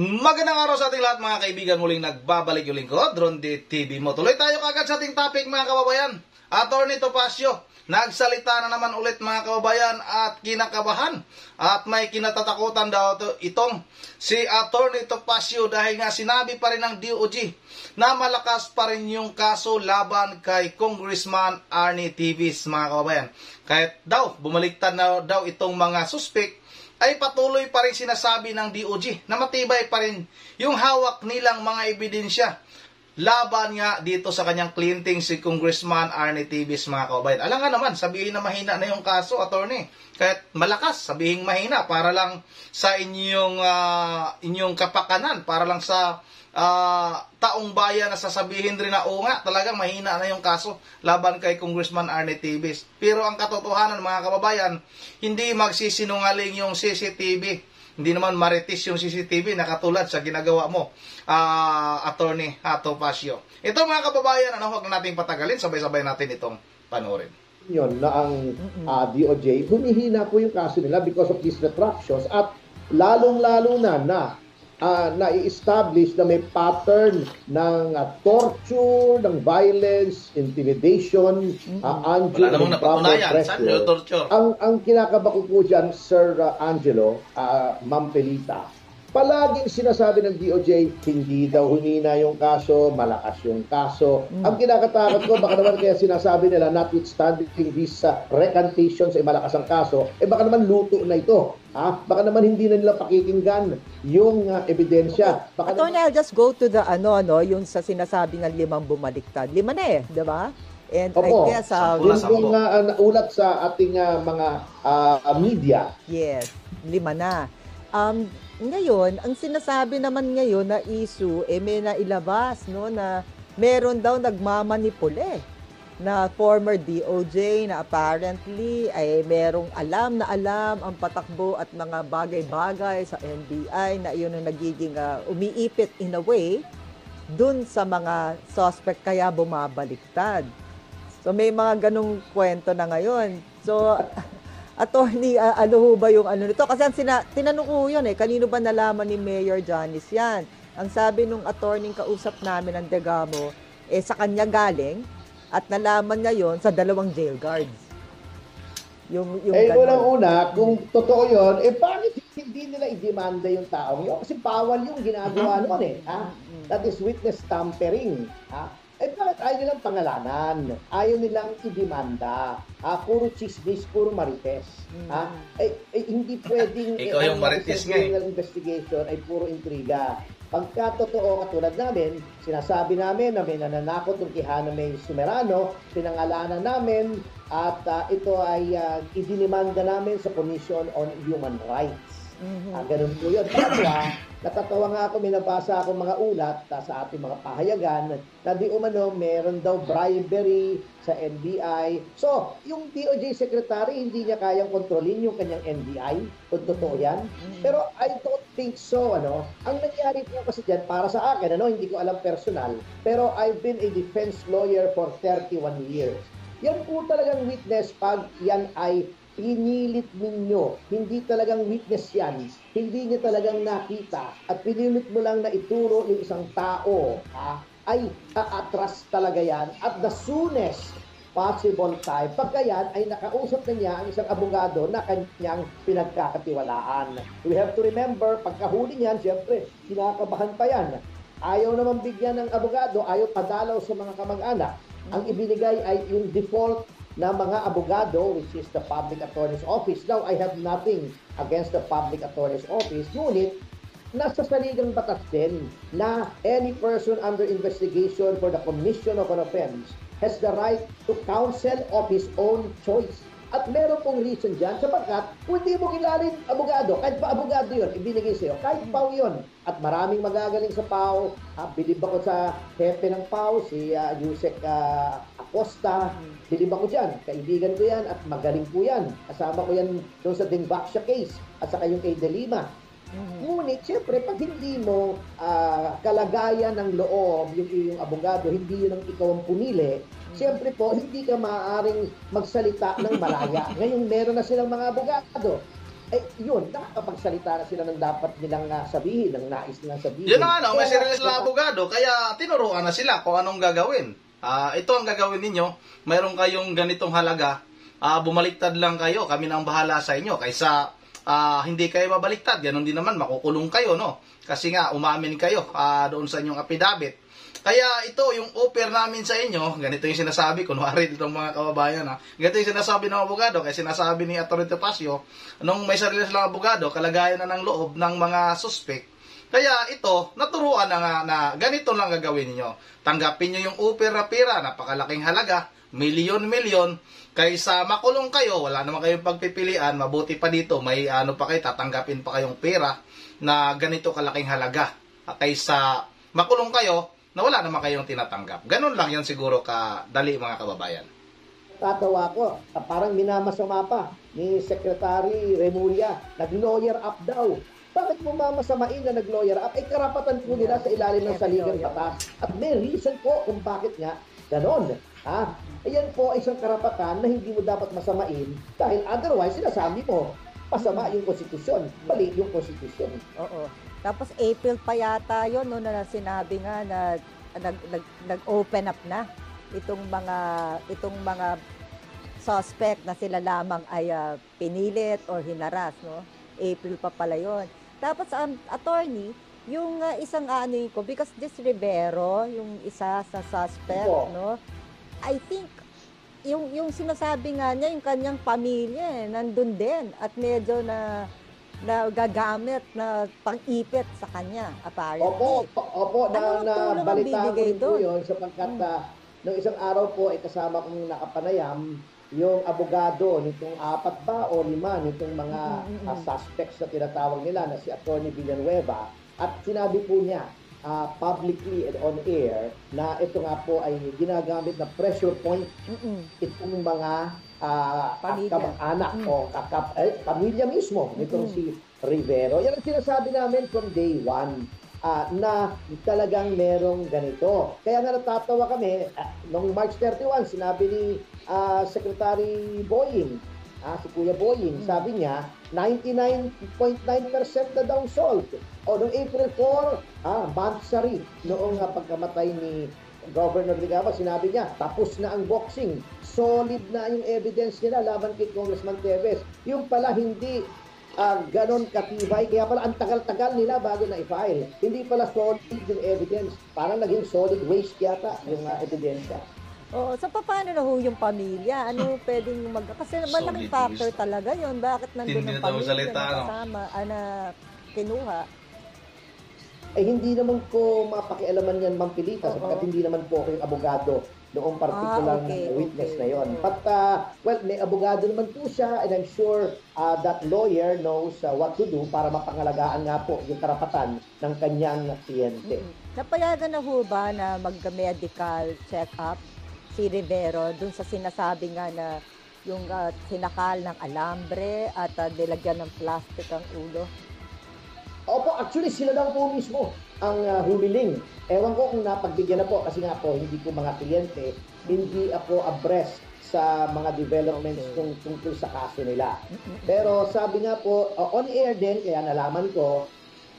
Magandang araw sa ating lahat mga kaibigan. Muling nagbabalik yung lingkod, Ron TV mo. Tuloy tayo kagad sa ating topic mga kababayan. Attorney Topacio, nagsalita na naman ulit mga kababayan at kinakabahan. At may kinatatakutan daw to, itong si Attorney Topacio dahil nga sinabi pa rin ng DOJ na malakas pa rin yung kaso laban kay Congressman Arnie Tivis mga kababayan. Kahit daw, bumaliktad na daw itong mga suspect ay patuloy pa rin sinasabi ng DOJ na matibay pa rin yung hawak nilang mga ebidensya laban nga dito sa kanyang clinting si Congressman Arnie Tibis mga kaubayan. Alam nga naman, sabihin na mahina na yung kaso, attorney. Kahit malakas, sabihin mahina para lang sa inyong uh, inyong kapakanan, para lang sa uh, taong bayan na sasabihin rin na oo nga, talagang mahina na yung kaso laban kay Congressman Arne Tibis. Pero ang katotohanan mga kababayan, hindi magsisinungaling yung CCTV. Hindi naman maritis yung CCTV na katulad sa ginagawa mo, uh, Attorney Hato Pasio. Ito mga kababayan, ano, huwag nating patagalin, sabay-sabay natin itong panoorin yon na ang uh, DOJ, humihina po yung kaso nila because of these retractions at lalong-lalo na na uh, na-establish na may pattern ng uh, torture, ng violence, intimidation, mm-hmm. uh, undue Wala namang napatunayan. Saan yung torture? Ang, ang kinakabako po dyan, Sir uh, Angelo, uh, Ma'am Pelita, Palaging sinasabi ng DOJ, hindi daw humina yung kaso, malakas yung kaso. Mm. Ang kinakatakot ko, baka naman kaya sinasabi nila, notwithstanding these uh, recantations ay malakas ang kaso, eh baka naman luto na ito. Ha? Baka naman hindi na nila pakikinggan yung uh, ebidensya. Baka Attorney, naman... I'll just go to the ano, ano, yung sa sinasabi ng limang bumaliktad. Lima na eh, di ba? And Opo, I guess, uh, yung uh, ulat sa ating uh, mga uh, media. Yes, lima na. Um, ngayon, ang sinasabi naman ngayon na issue, eh may nailabas, no, na meron daw nagmamanipule na former DOJ na apparently ay merong alam na alam ang patakbo at mga bagay-bagay sa NBI na iyon ang nagiging uh, umiipit in a way dun sa mga suspect kaya bumabaliktad. So may mga ganong kwento na ngayon. So attorney, uh, ano ho ba yung ano nito? Kasi ang sina, tinanong ko yun eh, kanino ba nalaman ni Mayor Janice yan? Ang sabi nung attorney kausap namin ng Degamo, eh sa kanya galing at nalaman niya yon sa dalawang jail guards. Yung, yung eh, unang-una, kung totoo yon eh bakit hindi nila i-demanda yung tao yun? Kasi bawal yung ginagawa noon eh. Ha? That is witness tampering. Ha? Eh bakit ayaw nilang pangalanan? Ayaw nilang i-demanda. Ah, puro chismis, puro marites. Mm. Ah, eh, eh, hindi pwedeng Ikaw yung marites nga eh. investigation ay puro intriga. Pagka totoo katulad namin, sinasabi namin na may nananakot ng kihana may sumerano, pinangalanan namin at uh, ito ay uh, idinimanda namin sa Commission on Human Rights. Mm-hmm. Ah, ganun po yun. Pangalawa, natatawa nga ako, may nabasa ako mga ulat ta, sa ating mga pahayagan na di umano meron daw bribery sa NBI. So, yung DOJ Secretary, hindi niya kayang kontrolin yung kanyang NBI, kung totoo yan. Mm-hmm. Pero I don't think so, ano. Ang nangyari po kasi dyan, para sa akin, ano, hindi ko alam personal, pero I've been a defense lawyer for 31 years. Yan po talagang witness pag yan ay pinilit ninyo. Hindi talagang witness yan. Hindi niya talagang nakita. At pinilit mo lang na ituro yung isang tao. Ha? Ay aatras talaga yan. At the soonest possible time, pagka yan ay nakausap na niya ang isang abogado na kanyang pinagkakatiwalaan. We have to remember, pagkahuli niyan, siyempre, kinakabahan pa yan. Ayaw naman bigyan ng abogado, ayaw padalaw sa mga kamag-anak. Ang ibinigay ay yung default na mga abogado, which is the Public Attorney's Office. Now, I have nothing against the Public Attorney's Office, ngunit nasa saligang batas din na any person under investigation for the commission of an offense has the right to counsel of his own choice. At meron pong reason dyan sapagkat kung hindi mo kilalin abogado, kahit pa abogado yun, ibinigay sa'yo, kahit PAW yun. At maraming magagaling sa PAW. Uh, bilib ako sa hepe ng PAW, si uh, Yusek uh, Acosta. Bilib ako dyan. Kaibigan ko yan at magaling po yan. Kasama ko yan doon sa Dingbaksha case at saka yung kay Delima. Mm-hmm. Ngunit, siyempre, pag hindi mo uh, kalagayan ng loob, yung iyong abogado, hindi yun ang ikaw ang punili, mm-hmm. Siyempre po, hindi ka maaaring magsalita ng malaya. Ngayon, meron na silang mga abogado. eh yun, nakakapagsalita na sila ng dapat nilang ah, sabihin, ng nais nilang sabihin. Yun na ano, may sarili sila abogado, kaya tinuruan na sila kung anong gagawin. Ah, ito ang gagawin ninyo, mayroon kayong ganitong halaga, ah, bumaliktad lang kayo, kami na ang bahala sa inyo, kaysa ah, hindi kayo mabaliktad, ganun din naman, makukulong kayo, no? Kasi nga, umamin kayo ah, doon sa inyong apidabit. Kaya ito, yung offer namin sa inyo, ganito yung sinasabi, kunwari ditong mga kababayan, ha? ganito yung sinasabi ng abogado, kasi sinasabi ni Atty. Pasio, nung may sarili silang abogado, kalagayan na ng loob ng mga suspect, kaya ito, naturuan na nga na ganito lang gagawin ninyo. Tanggapin nyo yung offer na pera, napakalaking halaga, milyon-milyon, kaysa makulong kayo, wala naman kayong pagpipilian, mabuti pa dito, may ano pa kayo, tatanggapin pa kayong pera na ganito kalaking halaga. Kaysa makulong kayo, na wala naman kayong tinatanggap. Ganun lang yan siguro ka dali mga kababayan. Tatawa ko, parang minamasama pa ni Secretary Remulla. Nag-lawyer up daw. Bakit mo mamasamain na nag-lawyer up? Ay karapatan po nila sa ilalim ng saligang batas. At may reason po kung bakit nga ganon. Ha? Ayan po ay isang karapatan na hindi mo dapat masamain dahil otherwise sinasabi mo, masama yung konstitusyon, mali yung konstitusyon. Oo. Tapos April pa yata yon no, na sinabi nga na nag, nag, nag-open up na itong mga itong mga suspect na sila lamang ay ah, pinilit or hinaras no? April pa pala yon tapos ang attorney yung ah, isang ano yun ko because this Rivero yung isa sa suspect Opo. no? I think yung yung sinasabi nga niya yung kanyang pamilya eh, nandun din at medyo na na gagamit na pang-ipit sa kanya apparently. Opo, opo, na, Anong na balita ko rin po yun sapagkat Hmm. ah, nung isang araw po ay kasama kong nakapanayam yung abogado nitong apat ba o lima nitong mga Mm, mm, mm. ah, suspects na tinatawag nila na si Attorney Villanueva at sinabi po niya ah, publicly and on air na ito nga po ay ginagamit na pressure point Mm-mm. itong mga ah, Pamilya. kamag-anak Mm. o kakap, eh, pamilya mismo nitong Mm. si Rivero. Yan ang sinasabi namin from day one ah, na talagang merong ganito. Kaya nga natatawa kami, ah, noong March 31, sinabi ni ah, Secretary Boying, ah, si Kuya Boying, Mm. sabi niya, 99.9% na daw solved. O noong April 4, ah, Mansari, noong ah, pagkamatay ni Governor Ligaba, sinabi niya, tapos na ang boxing. Solid na yung evidence nila laban kay Congressman Teves. Yung pala hindi ah, ganon katibay, kaya pala ang tagal-tagal nila bago na i-file. Hindi pala solid yung evidence. Parang naging solid waste yata yung uh, ebidensya. Oo, so paano na ho yung pamilya? Ano pwedeng mag... Kasi malaking factor talaga yon Bakit nandun ang pamilya salita, na kasama, ah, na kinuha? Eh hindi naman ko mapakialaman yan Ma'am Pilita sapagkat hindi naman po ako yung abogado noong particular Ah, okay, na witness okay. na yon. Mm. But uh, well, may abogado naman po siya and I'm sure uh, that lawyer knows uh, what to do para mapangalagaan nga po yung karapatan ng kanyang kliyente. Mm-mm. Napayagan na ho ba na mag-medical check-up si Rivero dun sa sinasabi nga na yung ah, sinakal ng alambre at uh, nilagyan ng plastic ang ulo? Opo, actually sila daw po mismo ang uh, humiling. Ewan ko kung napagbigyan na po kasi nga po hindi ko mga kliyente, hindi ako abreast sa mga developments tung tungkol sa kaso nila. Pero sabi nga po, uh, on air din, kaya nalaman ko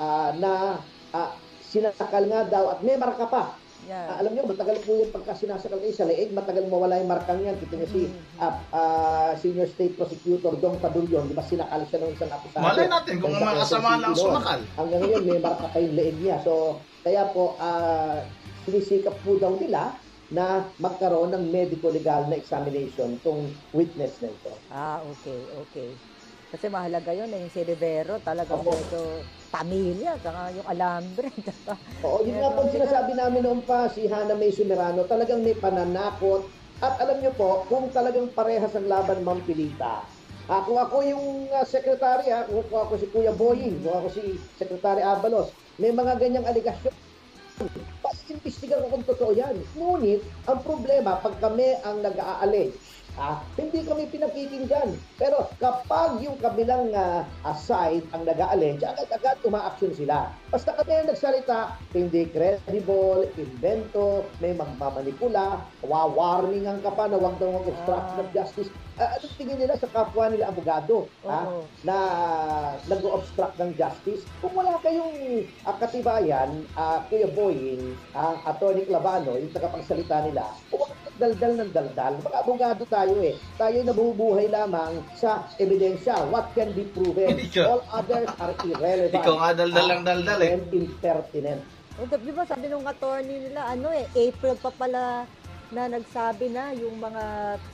ah, na ah, sinakal nga daw at may marka pa. Yeah. Ah, alam niyo, matagal po yung pagka sinasakal kayo sa leeg, matagal mawala yung markang yan. Kita niyo si Mhm. ah, ah, Senior State Prosecutor Dong Padulyon, di ba sinakal siya ng isang akusado? Malay natin kung Ng mga kasama lang sumakal. Hanggang ngayon, may marka pa yung leeg niya. So, kaya po, ah, sinisikap po daw nila na magkaroon ng medico-legal na examination itong witness na ito. Ah, okay, okay. Kasi mahalaga yun, eh, yung si Rivero, talagang Opo. medyo pamilya, saka yung alambre. saka- Oo, yun nga po sinasabi namin noon pa, si Hana May Sumerano, talagang may pananakot. At alam niyo po, kung talagang parehas ang laban Ma'am Pilita, ah, kung ako yung uh, secretary, ha, kung ako, ako si Kuya Boying, kung ako si Secretary Abalos, may mga ganyang aligasyon. Pag-imbestigan ko kung totoo yan. Ngunit, ang problema, pag kami ang nag-a-allege, ah, hindi kami pinakikinggan. Pero kapag yung kabilang ah, ah, side ang nag-a-allege, agad-agad umaaksyon sila. Basta kami ang nagsalita, hindi credible, invento, may magmamanipula, wawarningan ka pa na huwag daw mag-obstruction of justice. Ah, ano tingin nila sa kapwa nila abogado ha? Oo. na nag-obstruct ng justice? Kung wala kayong uh, katibayan, uh, Kuya Boying, ang Attorney Clavano, yung tagapagsalita nila, daldal ng daldal. Mga abogado tayo eh. Tayo nabubuhay lamang sa ebidensya. What can be proven? All others are irrelevant. Ikaw nga daldal lang Ah, daldal eh. And impertinent. O, di ba sabi nung attorney nila, ano eh, April pa pala na nagsabi na yung mga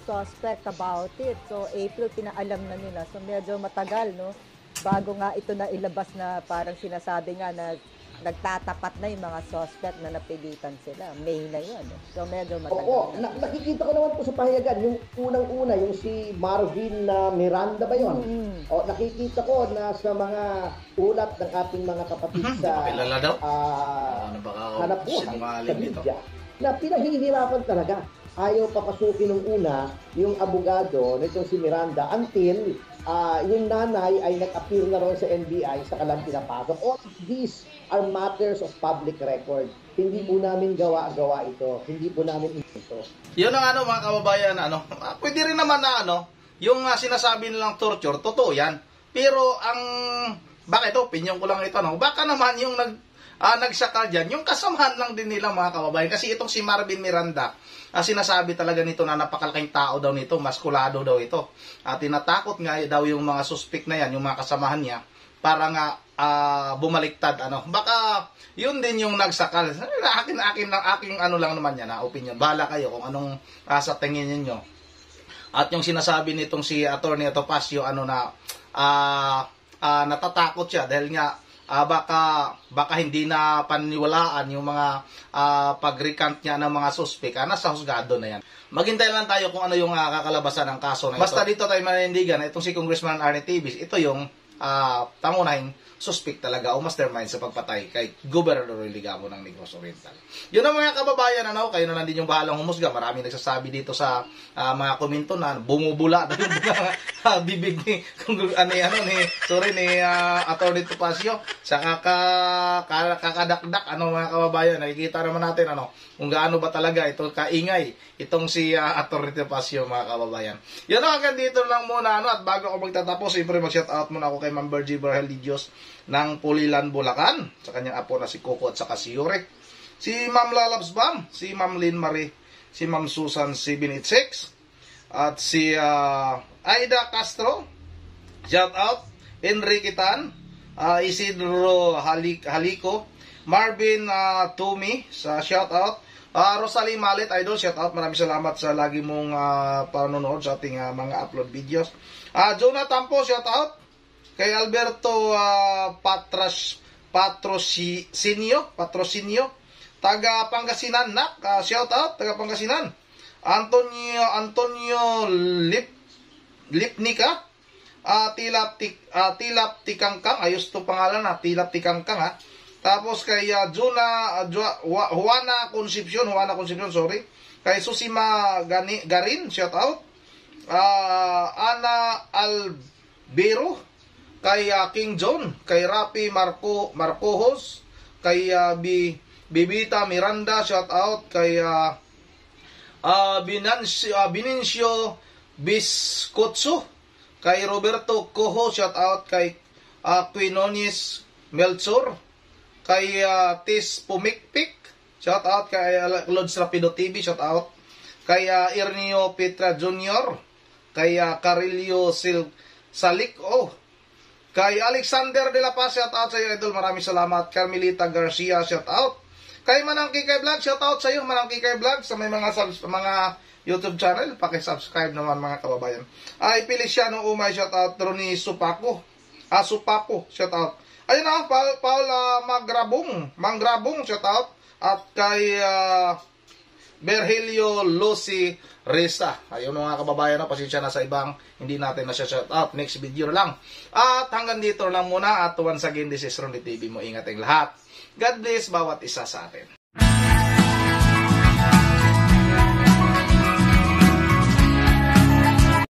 suspect about it. So, April pinaalam na nila. So, medyo matagal, no? Bago nga ito na ilabas na parang sinasabi nga na nagtatapat na yung mga suspect na napilitan sila. May na yun. eh. So, medyo matagal Oo, na. na, nakikita ko naman po sa pahayagan, yung unang-una, yung si Marvin na Miranda ba yun? Mm. O, nakikita ko na sa mga ulat ng ating mga kapatid sa Kilala daw? ah, Ano ba ka? hanap buhay sa Sinungaling dito. Na pinahihirapan talaga. Ayaw papasukin ng una yung abogado nitong si Miranda until ah, yung nanay ay nag-appear na ron sa NBI sa kalang pinapasok. All of these are matters of public record. Hindi po namin gawa-gawa ito. Hindi po namin ito. Yun ang ano mga kababayan, ano, ah, pwede rin naman na ano, yung ah, sinasabi nilang torture, totoo yan. Pero ang, bakit opinion ko lang ito, no? Baka naman yung nag, ah, nagsaka dyan, yung kasamahan lang din nila mga kababayan. Kasi itong si Marvin Miranda, ah, sinasabi talaga nito na napakalaking tao daw nito, maskulado daw ito. At tinatakot nga daw yung mga suspect na yan, yung mga kasamahan niya, para nga ah, bumaliktad ano. Baka yun din yung nagsakal. Akin akin lang aking ano lang naman yan na opinion. Bahala kayo kung anong ah, sa tingin niyo at yung sinasabi nitong si Attorney Topacio ano na ah ah, natatakot siya dahil nga ah, baka baka hindi na paniwalaan yung mga ah, pag-recount niya ng mga suspect ah, nasa husgado na yan. Maghintay lang tayo kung ano yung ah, kakalabasan ng kaso na ito. Basta dito tayo manindigan, itong si Congressman Arnie Tibis, ito yung ah, pangunahing suspect talaga o mastermind sa pagpatay kay Gobernador Ligamo ng Negros Oriental. Yun ang mga kababayan, ano, kayo na lang din yung bahalang humusga. Maraming nagsasabi dito sa ah, mga komento na bumubula na yung ah, bibig ni, kung ano, ano, ni, sorry, ni ah, Attorney Topacio sa kaka, ka- kakadakdak, ano mga kababayan, nakikita naman natin, ano, kung gaano ba talaga ito kaingay itong si uh, Atty. Pasio mga kababayan. Yan ang hanggang dito lang muna ano at bago ako magtatapos, siyempre mag-shout out muna ako kay Ma'am Berhel Di Diyos ng Pulilan, Bulacan sa kanyang apo na si Coco at saka si Yurek. Si Ma'am Lalabs Bam, si Ma'am Lynn Marie, si Ma'am Susan 786 at si ah, Aida Castro, Shout out Enrique Tan, uh, Isidro Halik Haliko, Marvin uh, Tumi sa shout out. Uh, Rosalie Malit Idol, shout out. Maraming salamat sa lagi mong uh, panonood sa ating uh, mga upload videos. Uh, Jonathan po, shout out. Kay Alberto uh, Patras Patrocinio, Patrocinio, taga Pangasinan nak, uh, shout out, taga Pangasinan. Antonio Antonio Lip Lipnika, ah Tilap Tik ah, Tilap Tikangkang, ayos to pangalan na, Tilap Tikangkang ha. Tapos kay ah, Juna ah, Wa- Juana Concepcion, Juana Concepcion, sorry. Kay Susima Gani, Garin, shout out. Ah, Ana Albero, kay ah, King John, kay Rapi Marco Marcojos, kay ah, Bi, Bibita Miranda, shout out. Kay ah, ah, Binancio, ah, Binincio Biscotso, kay Roberto Coho, shout out kay uh, Quinones Melchor, kay uh, Tis Pumikpik, shout out kay uh, Lods Rapido TV, shout out kay uh, Ernio Petra Jr., kay uh, Carillo Sil Salik, oh, kay Alexander De La Paz, shout out sa iyo, idol. Maraming salamat. Carmelita Garcia, shout out. Kay Manangki Kay Vlog, shout out sa iyo, Manangki Kay Vlog, sa may mga subs, mga YouTube channel, paki-subscribe naman mga kababayan. Ay, Feliciano Umay, shout out. Ronnie Supaco, ah, Supapo, shout out. Ayun na, Paul, Paul ah, Magrabong, Mangrabong, shout out. At kay ah, Berhelio Lucy Reza. Ayun mga kababayan, no, pasensya na sa ibang hindi natin na siya shout out. Next video na lang. At hanggang dito lang muna. At once again, this is Ronnie TV mo. Ingat ang lahat. God bless bawat isa sa atin.